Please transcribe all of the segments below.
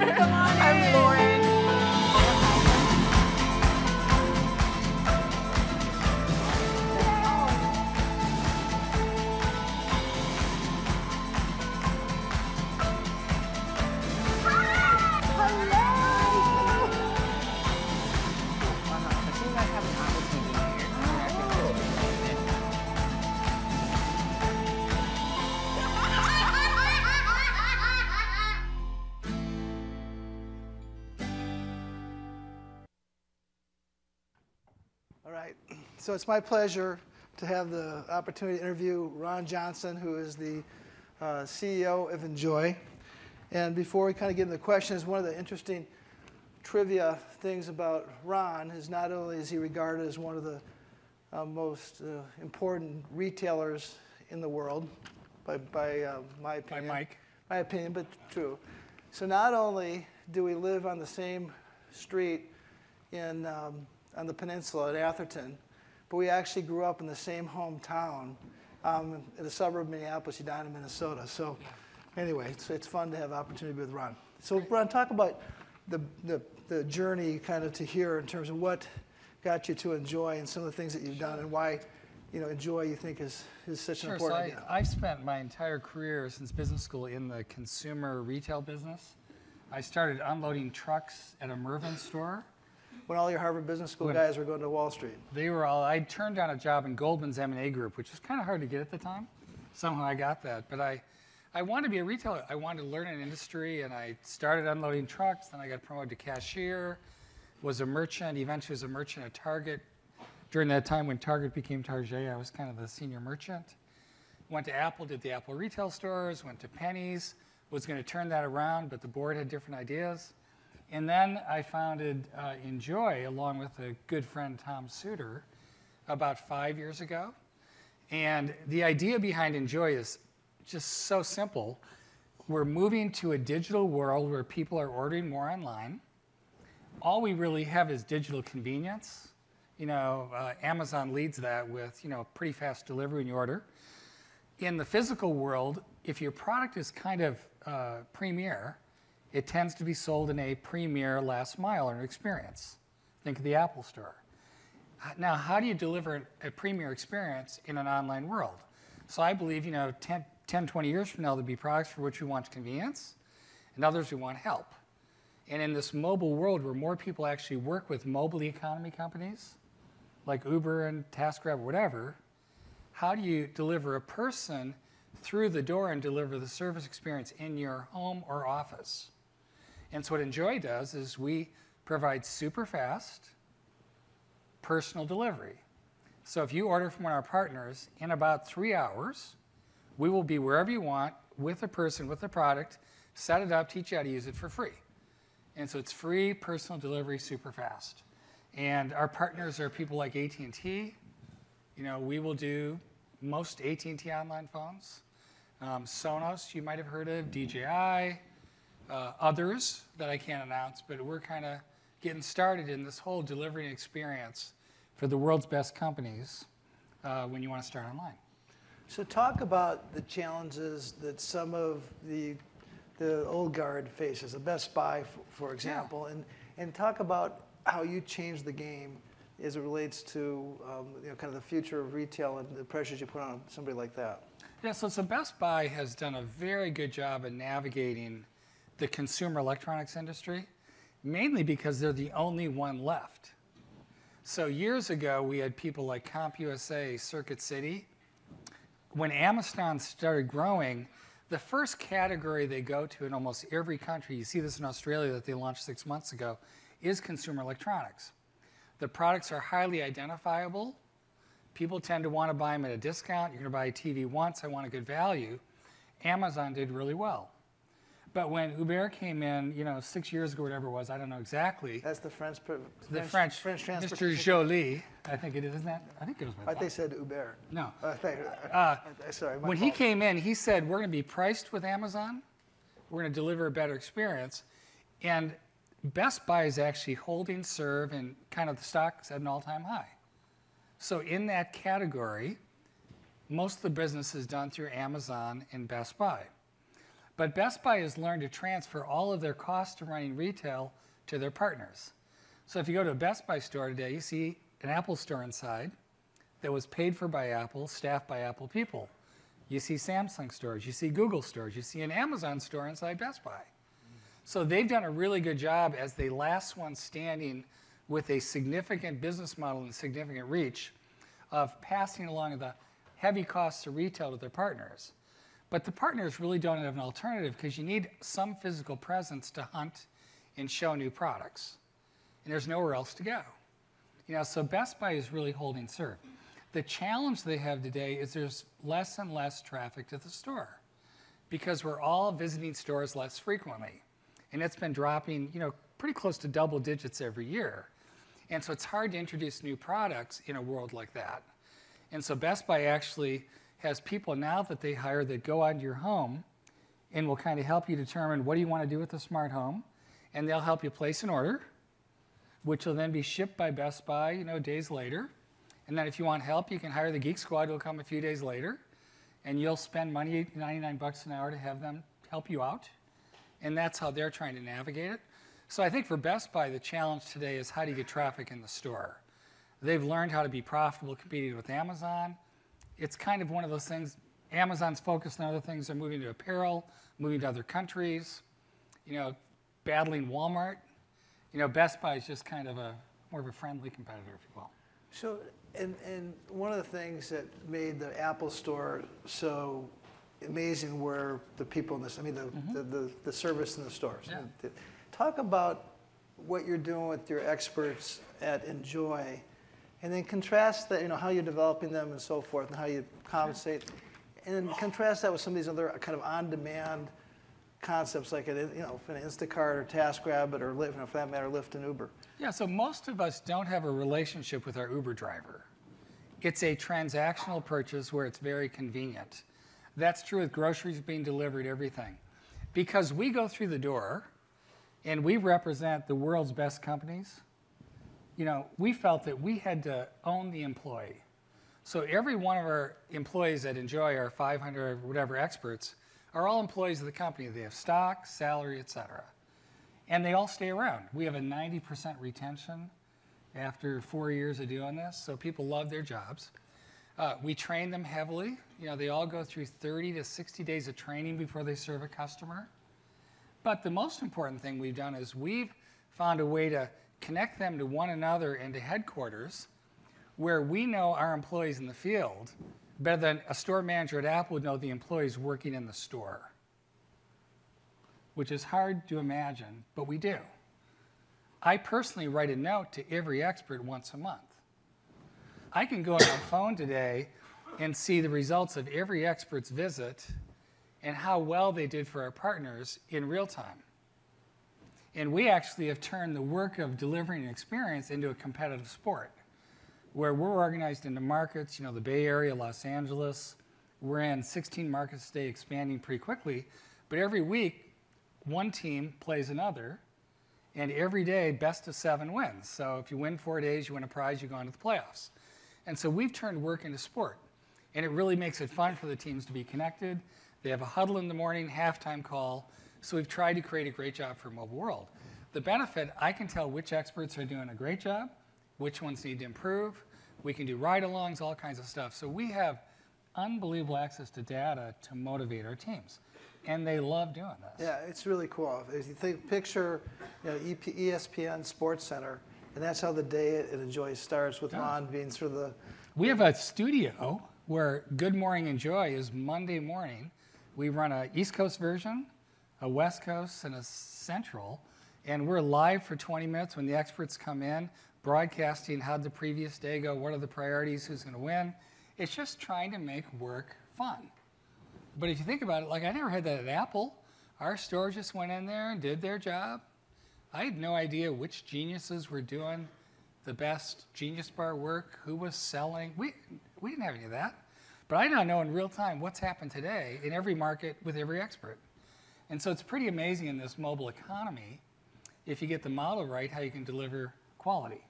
I'm Lauren. So it's my pleasure to have the opportunity to interview Ron Johnson, who is the uh, CEO of Enjoy. And before we kind of get into the questions, one of the interesting trivia things about Ron is not only is he regarded as one of the uh, most uh, important retailers in the world, by, by uh, my By opinion. Mike. My opinion, but true. So not only do we live on the same street in, um, on the peninsula at Atherton, but we actually grew up in the same hometown um, in the suburb of Minneapolis, Edina, Minnesota. So anyway, it's, it's fun to have opportunity with Ron. So Ron, talk about the, the, the journey kind of to here in terms of what got you to enjoy and some of the things that you've done and why you know enjoy you think is, is such an Sure. So important I, idea. I've spent my entire career since business school in the consumer retail business. I started unloading trucks at a Mervyn store. When all your Harvard Business School When- guys were going to Wall Street. They were all. I turned down a job in Goldman's M&A Group, which was kind of hard to get at the time. Somehow I got that, but I, I wanted to be a retailer. I wanted to learn an industry, and I started unloading trucks. Then I got promoted to cashier, was a merchant. Eventually, was a merchant at Target. During that time when Target became Target, I was kind of the senior merchant. Went to Apple, did the Apple retail stores. Went to Penney's, was going to turn that around, but the board had different ideas. And then I founded uh, Enjoy along with a good friend, Tom Suter, about five years ago. And the idea behind Enjoy is just so simple. We're moving to a digital world where people are ordering more online. All we really have is digital convenience. You know, uh, Amazon leads that with, you know, pretty fast delivery when you order. In the physical world, if your product is kind of uh, premier, it tends to be sold in a premier last mile or an experience. Think of the Apple Store. Now, how do you deliver a premier experience in an online world? So I believe, you know, 10, 10 20 years from now, there'll be products for which we want convenience, and others we want help. And in this mobile world where more people actually work with mobile economy companies, like Uber and TaskRabbit, or whatever, how do you deliver a person through the door and deliver the service experience in your home or office? And so what Enjoy does is we provide super fast personal delivery. So if you order from one of our partners, in about three hours, we will be wherever you want with a person, with a product, set it up, teach you how to use it for free. And so it's free personal delivery, super fast. And our partners are people like AT&T. You know, we will do most AT&T online phones. Um, Sonos, you might have heard of, DJI, uh, others that I can't announce, but we're kind of getting started in this whole delivering experience for the world's best companies uh, when you want to start online. So talk about the challenges that some of the the old guard faces, the Best Buy, for example, and and talk about how you changed the game as it relates to um, you know kind of the future of retail and the pressures you put on somebody like that. Yeah, so, so Best Buy has done a very good job of navigating the consumer electronics industry, mainly because they're the only one left. So years ago, we had people like CompUSA, Circuit City. When Amazon started growing, the first category they go to in almost every country, you see this in Australia that they launched six months ago, is consumer electronics. The products are highly identifiable. People tend to want to buy them at a discount. You're going to buy a TV once, I want a good value. Amazon did really well. But when Hubert came in, you know, six years ago, whatever it was, I don't know exactly. That's the French pr- The French, French, French Mr. Joly, I think it is, isn't that? I think it was. My I think they said Uber. No. Uh, thank- Uh, uh, sorry. When he came in, he said, We're going to be priced with Amazon. We're going to deliver a better experience. And Best Buy is actually holding serve and kind of the stock's at an all time high. So, in that category, most of the business is done through Amazon and Best Buy. But Best Buy has learned to transfer all of their costs of running retail to their partners. So if you go to a Best Buy store today, you see an Apple store inside that was paid for by Apple, staffed by Apple people. You see Samsung stores, you see Google stores, you see an Amazon store inside Best Buy. So they've done a really good job as the last one standing with a significant business model and significant reach of passing along the heavy costs of retail to their partners. But the partners really don't have an alternative because you need some physical presence to hunt and show new products. And there's nowhere else to go. You know, so Best Buy is really holding serve. The challenge they have today is there's less and less traffic to the store because we're all visiting stores less frequently. And it's been dropping, you know, pretty close to double digits every year. And so it's hard to introduce new products in a world like that. And so Best Buy actually has people now that they hire that go out into your home and will kind of help you determine what do you want to do with the smart home. And they'll help you place an order, which will then be shipped by Best Buy, you know, days later. And then if you want help, you can hire the Geek Squad who'll come a few days later. And you'll spend money, 99 bucks an hour to have them help you out. And that's how they're trying to navigate it. So I think for Best Buy, the challenge today is how do you get traffic in the store? They've learned how to be profitable competing with Amazon. It's kind of one of those things. Amazon's focused on other things. They're moving to apparel, moving to other countries, you know, battling Walmart. You know, Best Buy is just kind of a more of a friendly competitor, if you will. So, and, and one of the things that made the Apple Store so amazing were the people in this, I mean, the, mm-hmm. the, the, the service in the stores. Yeah. Talk about what you're doing with your experts at Enjoy, and then contrast that, you know, how you're developing them and so forth, and how you compensate, and then contrast that with some of these other uh, kind of on-demand concepts like, you know, an Instacart or TaskRabbit or, Lyft, you know, for that matter, Lyft and Uber. Yeah, so most of us don't have a relationship with our Uber driver. It's a transactional purchase where it's very convenient. That's true with groceries being delivered, everything. Because we go through the door and we represent the world's best companies, you know, we felt that we had to own the employee. So every one of our employees that enjoy our 500 or whatever experts are all employees of the company. They have stock, salary, et cetera. And they all stay around. We have a 90% retention after four years of doing this, so people love their jobs. Uh, we train them heavily. You know, they all go through 30 to 60 days of training before they serve a customer. But the most important thing we've done is we've found a way to connect them to one another and to headquarters where we know our employees in the field better than a store manager at Apple would know the employees working in the store, which is hard to imagine, but we do. I personally write a note to every expert once a month. I can go on my phone today and see the results of every expert's visit and how well they did for our partners in real time. And we actually have turned the work of delivering an experience into a competitive sport where we're organized into markets, you know, the Bay Area, Los Angeles. We're in 16 markets today, expanding pretty quickly. But every week, one team plays another, and every day, best of seven wins. So if you win four days, you win a prize, you go on to the playoffs. And so we've turned work into sport. And it really makes it fun for the teams to be connected. They have a huddle in the morning, halftime call. So we've tried to create a great job for Mobile World. The benefit, I can tell which experts are doing a great job, which ones need to improve. We can do ride-alongs, all kinds of stuff. So we have unbelievable access to data to motivate our teams. And they love doing this. Yeah, it's really cool. If you think, picture, you know, EP, ESPN Sports Center, and that's how the day at Enjoy starts with Yeah. Ron being sort of the, We have a studio where Good Morning Enjoy is Monday morning. We run a East Coast version, a West Coast, and a Central. And we're live for 20 minutes when the experts come in, broadcasting how'd the previous day go, what are the priorities, who's going to win. It's just trying to make work fun. But if you think about it, like I never had that at Apple. Our store just went in there and did their job. I had no idea which geniuses were doing the best Genius Bar work, who was selling. We, we didn't have any of that. But I now know in real time what's happened today in every market with every expert. And so it's pretty amazing in this mobile economy, if you get the model right, how you can deliver quality.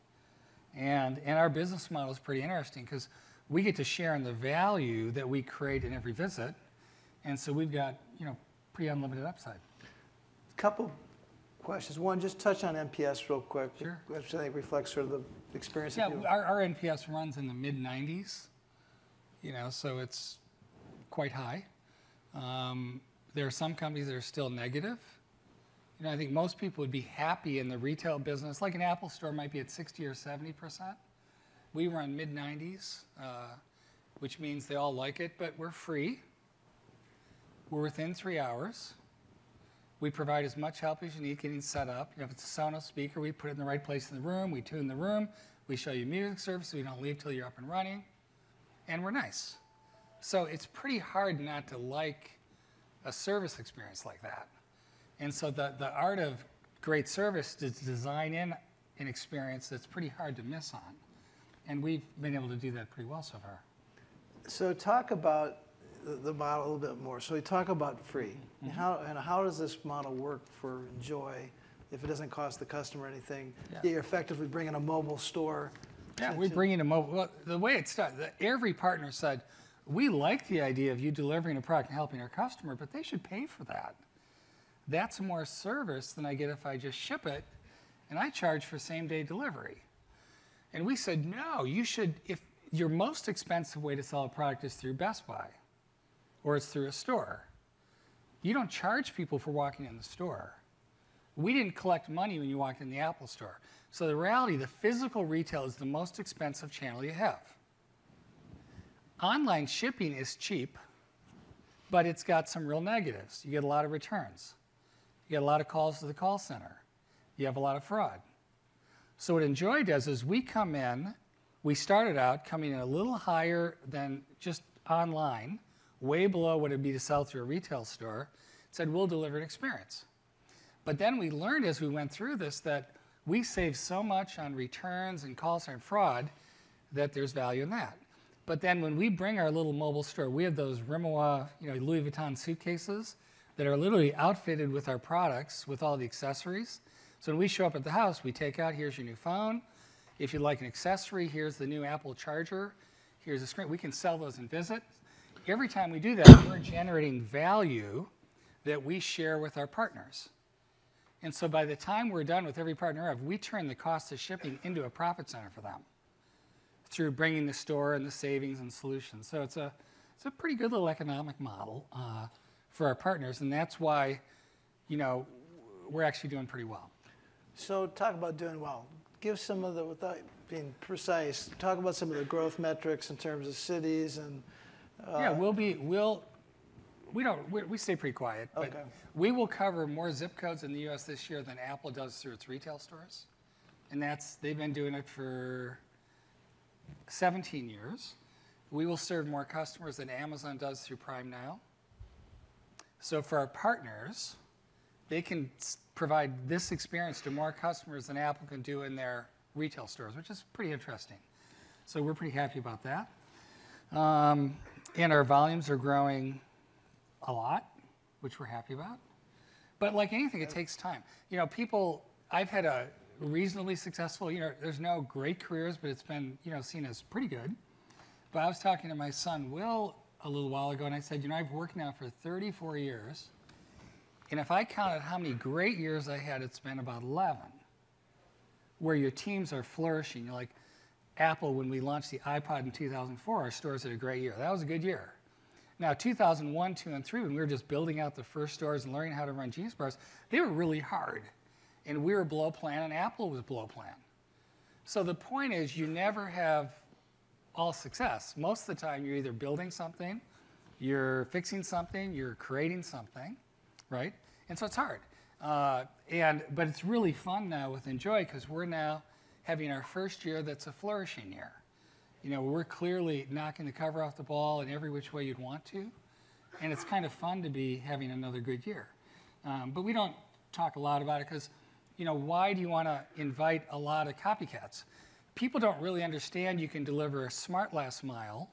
And, and our business model is pretty interesting because we get to share in the value that we create in every visit. And so we've got, you know, pretty unlimited upside. Couple questions. One, just touch on NPS real quick. Sure. Which I think reflects sort of the experience Yeah, our, our NPS runs in the mid 90s, you know, so it's quite high. Um, there are some companies that are still negative. You know, I think most people would be happy in the retail business, like an Apple store might be at 60 or 70 percent. We run mid 90s, uh, which means they all like it, but we're free. We're within three hours. We provide as much help as you need getting set up. You know, if it's a Sonos speaker, we put it in the right place in the room. We tune the room. We show you music service. We don't leave till you're up and running. And we're nice. So it's pretty hard not to like a service experience like that. And so the, the art of great service is design in an experience that's pretty hard to miss on. And we've been able to do that pretty well so far. So talk about the, model a little bit more. So we talk about free. Mm-hmm. How, and how does this model work for Joy if it doesn't cost the customer anything? Yeah. You're effectively bringing a mobile store. Yeah, we bring in a mobile. Well, the way it started, every partner said, we like the idea of you delivering a product and helping our customer, but they should pay for that. That's more service than I get if I just ship it, and I charge for same day delivery. And we said, no, you should, if your most expensive way to sell a product is through Best Buy or it's through a store, you don't charge people for walking in the store. We didn't collect money when you walked in the Apple store. So the reality, the physical retail is the most expensive channel you have. Online shipping is cheap, but it's got some real negatives. You get a lot of returns. You get a lot of calls to the call center. You have a lot of fraud. So what Enjoy does is we come in, we started out coming in a little higher than just online, way below what it'd be to sell through a retail store, said we'll deliver an experience. But then we learned as we went through this that we save so much on returns and call center fraud that there's value in that. But then when we bring our little mobile store, we have those Rimowa, you know, Louis Vuitton suitcases that are literally outfitted with our products with all the accessories. So when we show up at the house, we take out, here's your new phone. If you'd like an accessory, here's the new Apple charger. Here's a screen. We can sell those and visit. Every time we do that, we're generating value that we share with our partners. And so by the time we're done with every partner we turn the cost of shipping into a profit center for them through bringing the store and the savings and solutions. So it's a, it's a pretty good little economic model uh, for our partners, and that's why, you know, we're actually doing pretty well. So talk about doing well. Give some of the, without being precise, talk about some of the growth metrics in terms of cities and. uh, yeah, we'll be, we'll, we don't, we, we stay pretty quiet, but Okay. we will cover more zip codes in the U.S. this year than Apple does through its retail stores. And that's, they've been doing it for 17 years. We will serve more customers than Amazon does through Prime Now. So for our partners, they can provide this experience to more customers than Apple can do in their retail stores, which is pretty interesting. So we're pretty happy about that. Um, and our volumes are growing a lot, which we're happy about. But like anything, it takes time. You know, people, I've had a reasonably successful, you know, there's no great careers, but it's been, you know, seen as pretty good. But I was talking to my son, Will, a little while ago, and I said, you know, I've worked now for 34 years. And if I counted how many great years I had, it's been about 11, where your teams are flourishing. You're like, Apple, when we launched the iPod in 2004, our stores had a great year. That was a good year. Now, 2001, 2, and 3, when we were just building out the first stores and learning how to run Genius Bars, they were really hard. And we were below plan, and Apple was below plan. So the point is, you never have all success. Most of the time, you're either building something, you're fixing something, you're creating something, right? And so it's hard. Uh, and but it's really fun now with Enjoy because we're now having our first year that's a flourishing year. You know, we're clearly knocking the cover off the ball in every which way you'd want to, and it's kind of fun to be having another good year. Um, but we don't talk a lot about it because, you know, why do you want to invite a lot of copycats? People don't really understand you can deliver a smart last mile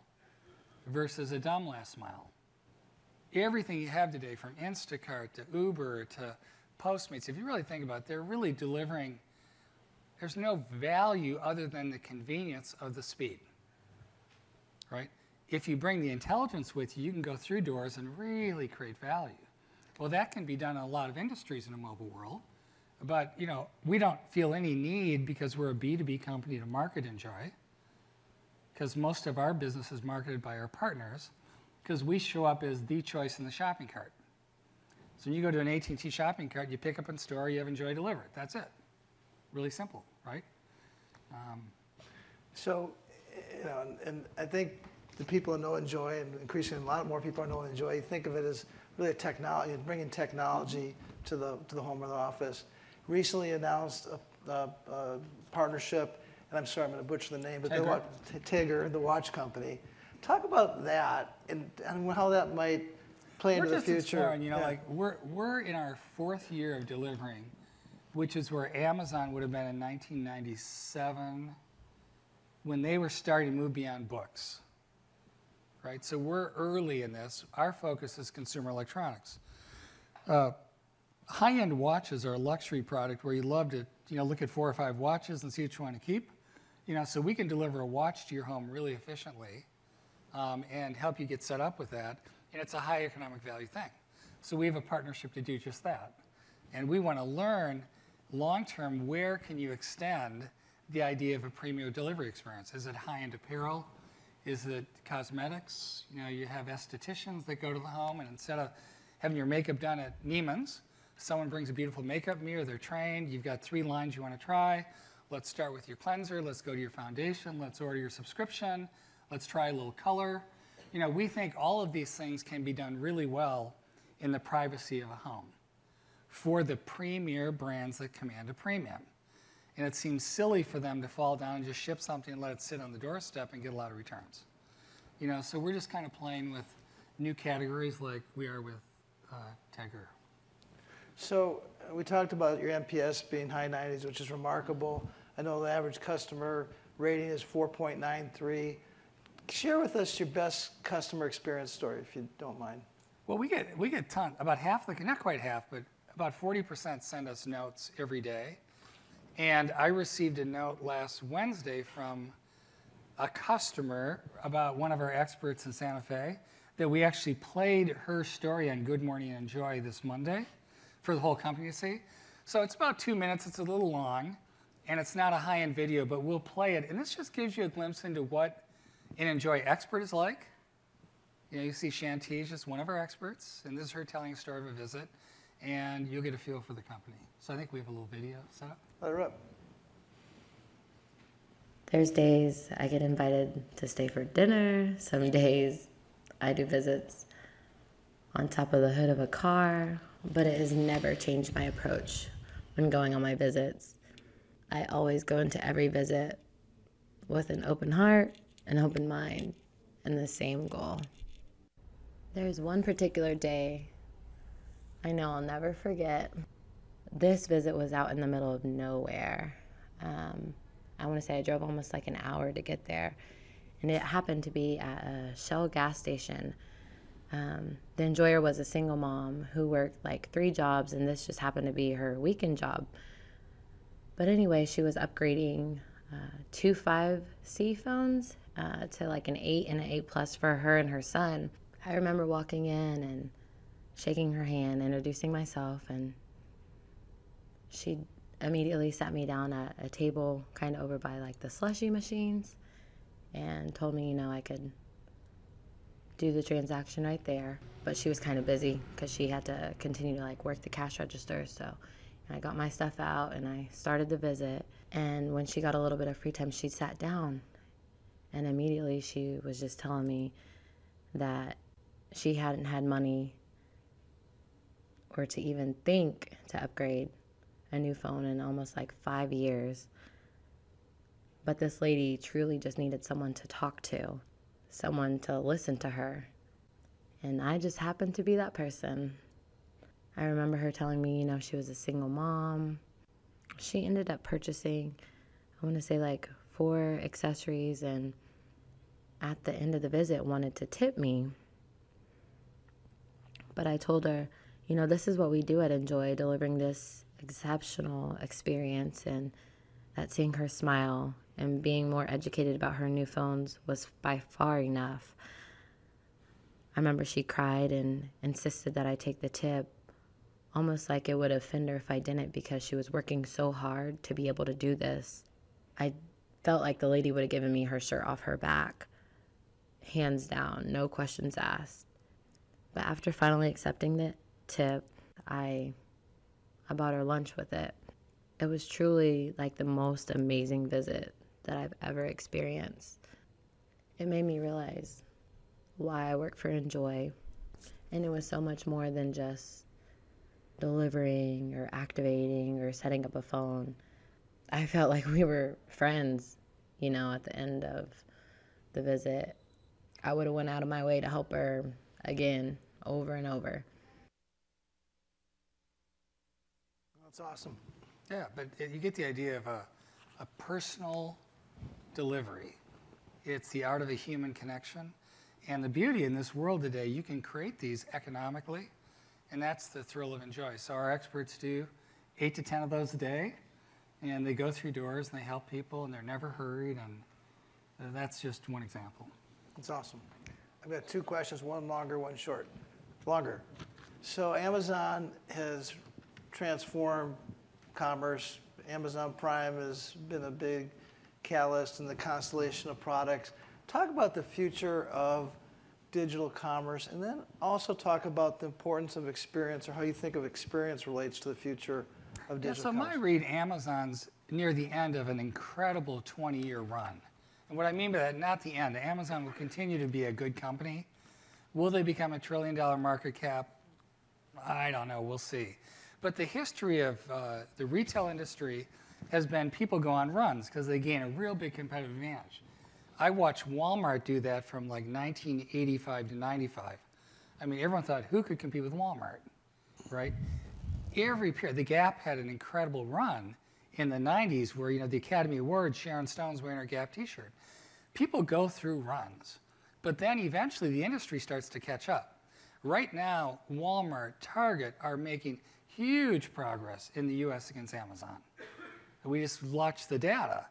versus a dumb last mile. Everything you have today, from Instacart to Uber to Postmates, if you really think about it, they're really delivering. There's no value other than the convenience of the speed right? If you bring the intelligence with you, you can go through doors and really create value. Well, that can be done in a lot of industries in a mobile world. But, you know, we don't feel any need because we're a B2B company to market Enjoy. Because most of our business is marketed by our partners because we show up as the choice in the shopping cart. So when you go to an AT&T shopping cart, you pick up in store, you have Enjoy delivered. That's it. Really simple, right? Um, so, you know, and, and I think the people who know Enjoy, and increasingly a lot more people know Enjoy, think of it as really a technology, bringing technology to the to the home or the office. Recently announced a, a, a partnership, and I'm sorry, I'm going to butcher the name, but the Tigger. wa- T- Tigger, the watch company. Talk about that and, and how that might play we're into the future. exploring, you know, Yeah. like we're, we're in our fourth year of delivering, which is where Amazon would have been in 1997 when they were starting to move beyond books. Right? So we're early in this. Our focus is consumer electronics. Uh, high-end watches are a luxury product where you love to, you know, look at four or five watches and see you want to keep. You know, so we can deliver a watch to your home really efficiently um, and help you get set up with that. And it's a high economic value thing. So we have a partnership to do just that. And we want to learn long term where can you extend the idea of a premium delivery experience? Is it high end apparel? Is it cosmetics? You know, you have estheticians that go to the home, and instead of having your makeup done at Neiman's, someone brings a beautiful makeup mirror, they're trained, you've got three lines you want to try. Let's start with your cleanser, let's go to your foundation, let's order your subscription, let's try a little color. You know, we think all of these things can be done really well in the privacy of a home for the premier brands that command a premium. And it seems silly for them to fall down and just ship something and let it sit on the doorstep and get a lot of returns. You know, so we're just kind of playing with new categories like we are with uh. So uh, we talked about your NPS being high 90s, which is remarkable. I know the average customer rating is 4.93. Share with us your best customer experience story, if you don't mind. Well, we get we get ton about half not quite half, but about 40% send us notes every day. And I received a note last Wednesday from a customer about one of our experts in Santa Fe that we actually played her story on Good Morning Enjoy this Monday for the whole company to see. So it's about two minutes, it's a little long, and it's not a high end video, but we'll play it. And this just gives you a glimpse into what an Enjoy expert is like. You know, you see Shantige is one of our experts, and this is her telling a story of a visit, and you'll get a feel for the company. So I think we have a little video set up. Let her up. There's days I get invited to stay for dinner. Some days I do visits on top of the hood of a car, but it has never changed my approach when going on my visits. I always go into every visit with an open heart, an open mind, and the same goal. There's one particular day I know I'll never forget. This visit was out in the middle of nowhere. Um, I want to say I drove almost like an hour to get there. And it happened to be at a Shell gas station. Um, the enjoyer was a single mom who worked like three jobs, and this just happened to be her weekend job. But anyway, she was upgrading uh, two 5C phones uh, to like an 8 and an 8 Plus for her and her son. I remember walking in and shaking her hand, introducing myself, and she immediately sat me down at a table kind of over by like the slushy machines and told me, you know, I could do the transaction right there. But she was kind of busy because she had to continue to like work the cash register. So I got my stuff out and I started the visit. And when she got a little bit of free time, she sat down and immediately she was just telling me that she hadn't had money or to even think to upgrade a new phone in almost like five years. But this lady truly just needed someone to talk to, someone to listen to her. And I just happened to be that person. I remember her telling me, you know, she was a single mom. She ended up purchasing, I want to say, like four accessories, and at the end of the visit, wanted to tip me. But I told her, you know, this is what we do at Enjoy, delivering this exceptional experience, and that seeing her smile and being more educated about her new phones was by far enough. I remember she cried and insisted that I take the tip almost like it would offend her if I didn't because she was working so hard to be able to do this. I felt like the lady would have given me her shirt off her back, hands down, no questions asked. But after finally accepting the tip, I I bought her lunch with it. It was truly like the most amazing visit that I've ever experienced. It made me realize why I work for Enjoy. And it was so much more than just delivering or activating or setting up a phone. I felt like we were friends, you know, at the end of the visit. I would have went out of my way to help her again, over and over. That's awesome. Yeah, but uh, you get the idea of a, a personal delivery. It's the art of a human connection. And the beauty in this world today, you can create these economically, and that's the thrill of enjoy. So our experts do eight to 10 of those a day, and they go through doors and they help people, and they're never hurried, and that's just one example. That's awesome. I've got two questions, one longer, one short. Longer. So Amazon has transformed commerce. Amazon Prime has been a big catalyst and the constellation of products. Talk about the future of digital commerce and then also talk about the importance of experience or how you think of experience relates to the future of Yeah, digital so commerce. So my read, Amazon's near the end of an incredible 20-year run. And what I mean by that, not the end. Amazon will continue to be a good company. Will they become a trillion-dollar market cap? I don't know. We'll see. But the history of uh, the retail industry has been people go on runs because they gain a real big competitive advantage. I watched Walmart do that from like 1985 to 95. I mean, everyone thought, who could compete with Walmart, right? every period, the Gap had an incredible run in the 90s where, you know, the Academy Awards, Sharon Stone's wearing her Gap t shirt. People go through runs, but then eventually the industry starts to catch up. Right now, Walmart, Target are making huge progress in the US against Amazon. We just watched the data.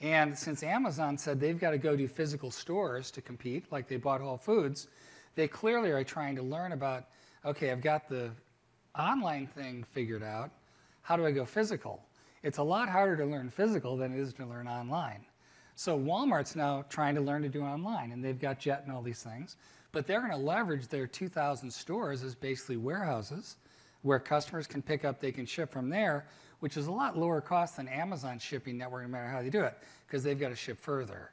And since Amazon said they've got to go do physical stores to compete, like they bought Whole Foods, they clearly are trying to learn about okay, I've got the online thing figured out. How do I go physical? It's a lot harder to learn physical than it is to learn online. So Walmart's now trying to learn to do online, and they've got Jet and all these things. But they're going to leverage their 2,000 stores as basically warehouses where customers can pick up, they can ship from there, which is a lot lower cost than Amazon shipping network, no matter how they do it, because they've got to ship further.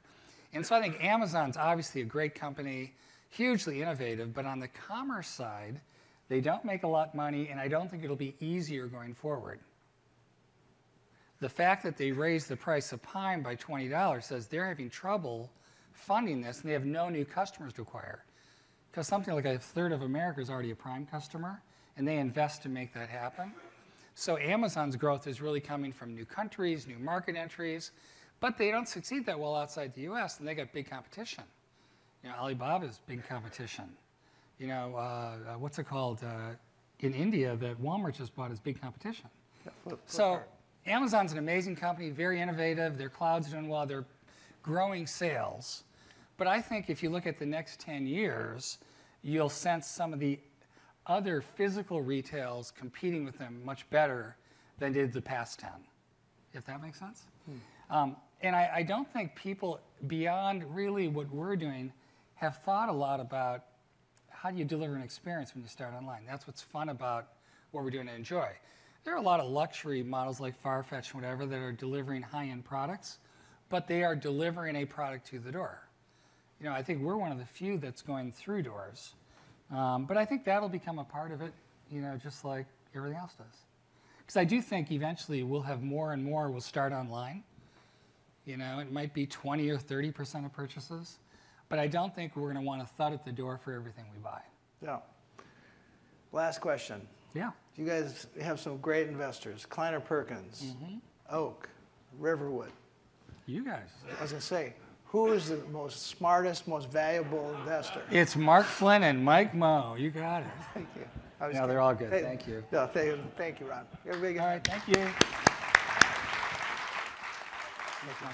And so I think Amazon's obviously a great company, hugely innovative, but on the commerce side, they don't make a lot of money, and I don't think it'll be easier going forward. The fact that they raised the price of Prime by $20 says they're having trouble funding this, and they have no new customers to acquire. Because something like a third of America is already a Prime customer, and they invest to make that happen. So Amazon's growth is really coming from new countries, new market entries, but they don't succeed that well outside the U.S. and they got big competition. You know, Alibaba's big competition. You know, uh, uh, what's it called uh, in India that Walmart just bought is big competition. Flip- So Amazon's an amazing company, very innovative. Their cloud's doing well. They're growing sales. But I think if you look at the next 10 years, you'll sense some of the other physical retails competing with them much better than did the past 10, if that makes sense. Um, and I, I don't think people beyond really what we're doing have thought a lot about how do you deliver an experience when you start online. That's what's fun about what we're doing to enjoy. There are a lot of luxury models like Farfetch and whatever that are delivering high-end products, but they are delivering a product to the door. You know, I think we're one of the few that's going through doors. Um, but I think that'll become a part of it, you know, just like everything else does. Because I do think eventually we'll have more and more will start online. You know, it might be 20 or 30% of purchases, but I don't think we're going to want to thud at the door for everything we buy. Yeah. Last question. Yeah. You guys have some great investors, Kleiner Perkins, Mm-hmm. Oak, Riverwood. You guys. I was gonna say, who is the most smartest, most valuable investor? It's Mark Flynn and Mike Moe. You got it. Thank you. Yeah, they're all good. Hey, Thank you. No, thank you, thank you, Ron. Everybody, All right. Thank you. Thank you.